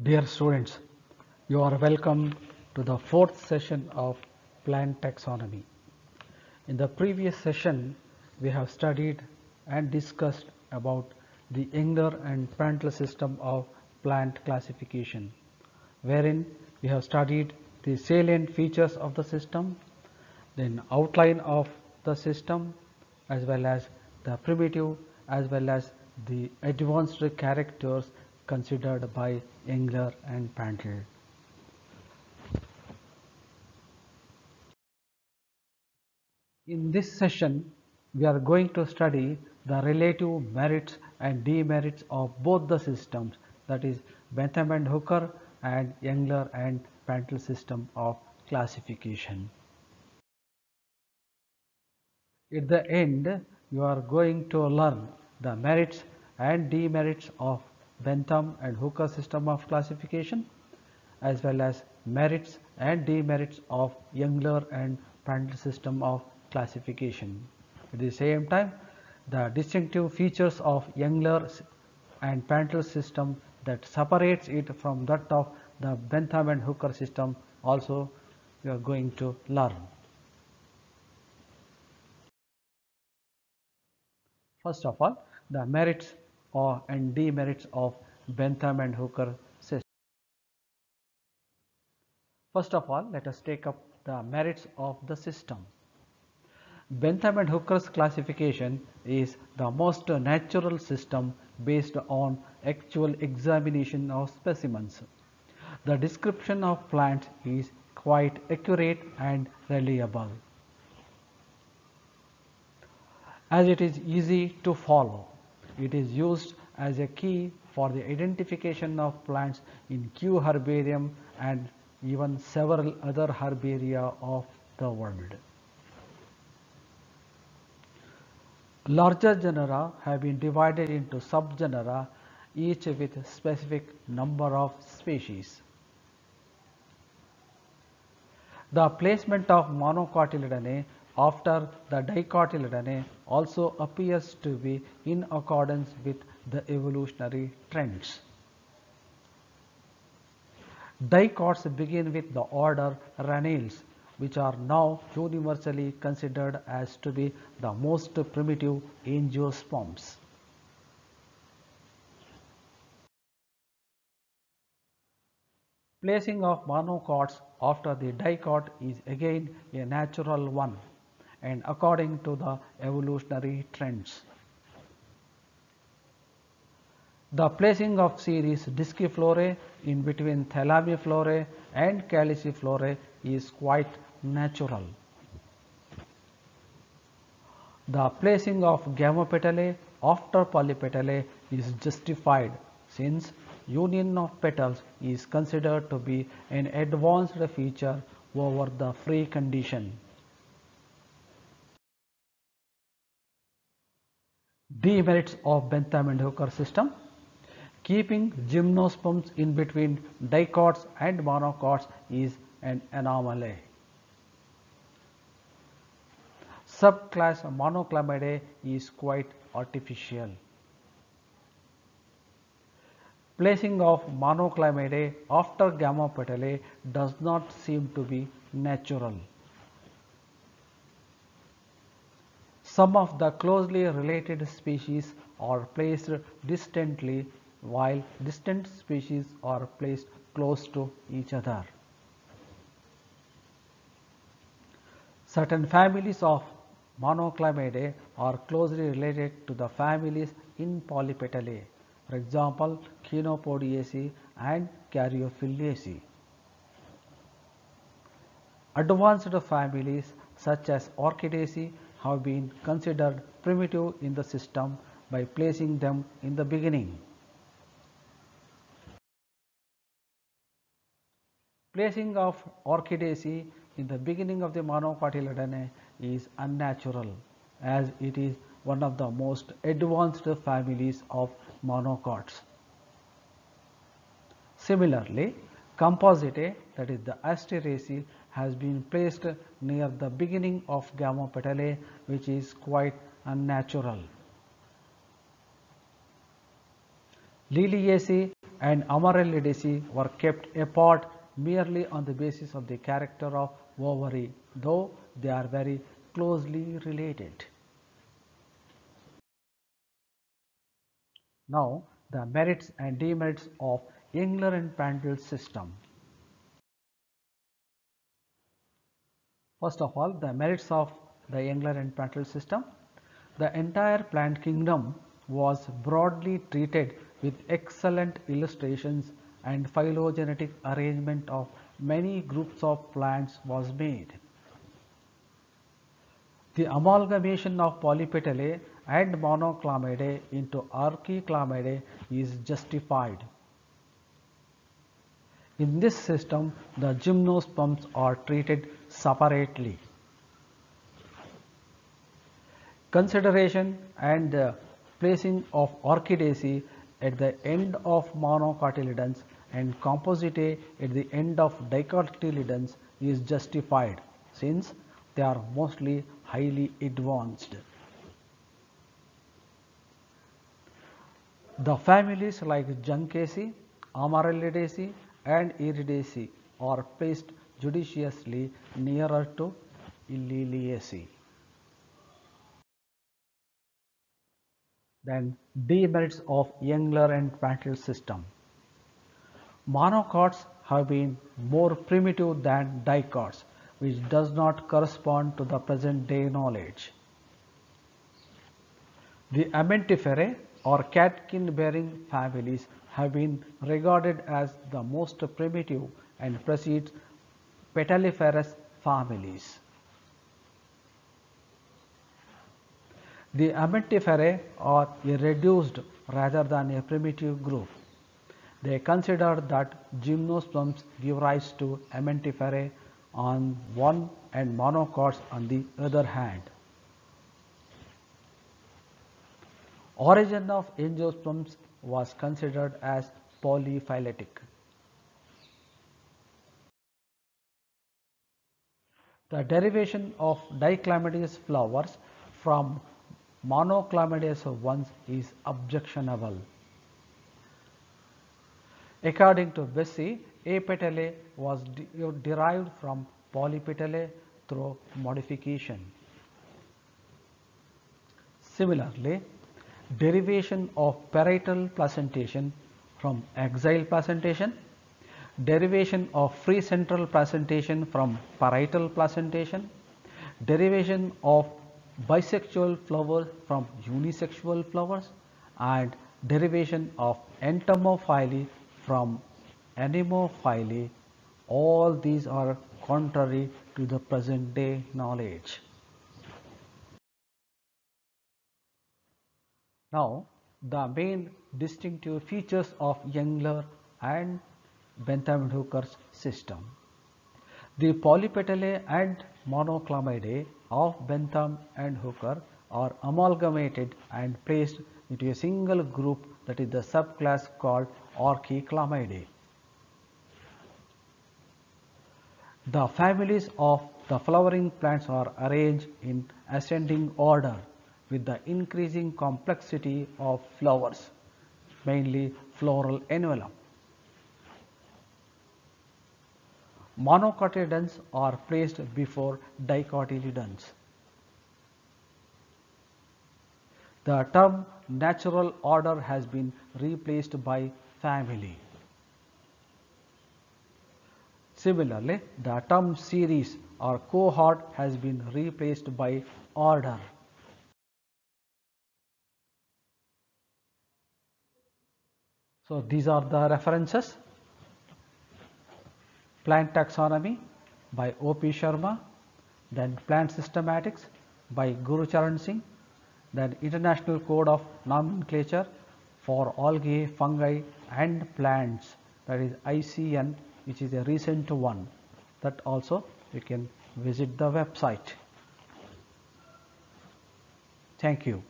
Dear students, you are welcome to the fourth session of plant taxonomy. In the previous session, we have studied and discussed about the Engler and Prantl system of plant classification, wherein we have studied the salient features of the system, then outline of the system as well as the primitive as well as the advanced characters considered by Engler and Prantl. In this session, we are going to study the relative merits and demerits of both the systems that is Bentham and Hooker and Engler and Prantl system of classification. At the end, you are going to learn the merits and demerits of Bentham and Hooker system of classification as well as merits and demerits of Engler and Prantl system of classification. At the same time, the distinctive features of Engler and Prantl system that separates it from that of the Bentham and Hooker system also we are going to learn. First of all, the merits or and demerits of Bentham and Hooker system. First of all, let us take up the merits of the system. Bentham and Hooker's classification is the most natural system based on actual examination of specimens. The description of plants is quite accurate and reliable. As it is easy to follow, it is used as a key for the identification of plants in Kew herbarium and even several other herbaria of the world. Larger genera have been divided into subgenera each with specific number of species. The placement of monocotyledone after the dicotyledone also appears to be in accordance with the evolutionary trends. Dicots begin with the order Ranales which are now universally considered as to be the most primitive angiosperms. Placing of monocots after the dicot is again a natural one and according to the evolutionary trends. The placing of series disciflorae in between thalamiflorae and calyciflorae is quite natural. The placing of gamopetalae after polypetalae is justified since union of petals is considered to be an advanced feature over the free condition. Demerits of Bentham and Hooker system keeping gymnosperms in between dicots and monocots is an anomaly. Subclass monochlamydeae is quite artificial. Placing of monochlamydeae after gamopetalae does not seem to be natural. Some of the closely related species are placed distantly while distant species are placed close to each other. Certain families of monochlamydeae are closely related to the families in polypetalae, for example, Chenopodiaceae and Caryophyllaceae. Advanced families such as Orchidaceae have been considered primitive in the system by placing them in the beginning. Placing of Orchidaceae in the beginning of the monocotyledone is unnatural as it is one of the most advanced families of monocots. Similarly, Compositae eh? that is the Asteraceae has been placed near the beginning of gamma Gamopetalae which is quite unnatural. Liliaceae and Amaryllidaceae were kept apart merely on the basis of the character of ovary, though they are very closely related. Now, the merits and demerits of Engler and Prantl system. First of all, the merits of the Engler and Prantl system. The entire plant kingdom was broadly treated with excellent illustrations and phylogenetic arrangement of many groups of plants was made. The amalgamation of Polypetalae and Monochlamydeae into Archichlamydeae is justified. In this system, the gymnosperms are treated separately. Consideration and uh, placing of Orchidaceae at the end of monocotyledons and Compositae at the end of dicotyledons is justified since they are mostly highly advanced. The families like Juncaceae, Amaryllidaceae and Iridaceae are placed judiciously nearer to Liliaceae. Then demerits of Engler and Prantl system. Monocots have been more primitive than dicots which does not correspond to the present day knowledge. The Amentiferae or catkin bearing families have been regarded as the most primitive and precedes Petalliferous families. The Amentiferae are a reduced rather than a primitive group. They consider that gymnosperms give rise to Amentiferae on one and monocots on the other hand. Origin of angiosperms was considered as polyphyletic. The derivation of dichlamydeous flowers from monochlamydeous ones is objectionable. According to Vesey, apetalae was de derived from polypetalae through modification. Similarly, derivation of parietal placentation from axile placentation, derivation of free central placentation from parietal placentation, derivation of bisexual flowers from unisexual flowers and derivation of entomophily from anemophily all these are contrary to the present day knowledge. Now, the main distinctive features of Engler and Bentham and Hooker's system. The polypetalae and monochlamydeae of Bentham and Hooker are amalgamated and placed into a single group that is the subclass called Archichlamydeae. The families of the flowering plants are arranged in ascending order with the increasing complexity of flowers, mainly floral envelope. Monocotyledons are placed before dicotyledons. The term natural order has been replaced by family. Similarly, the term series or cohort has been replaced by order. So, these are the references plant taxonomy by O.P. Sharma, then plant systematics by Guru Charan Singh, then International Code of Nomenclature for algae, fungi and plants that is ICN which is a recent one that also you can visit the website. Thank you.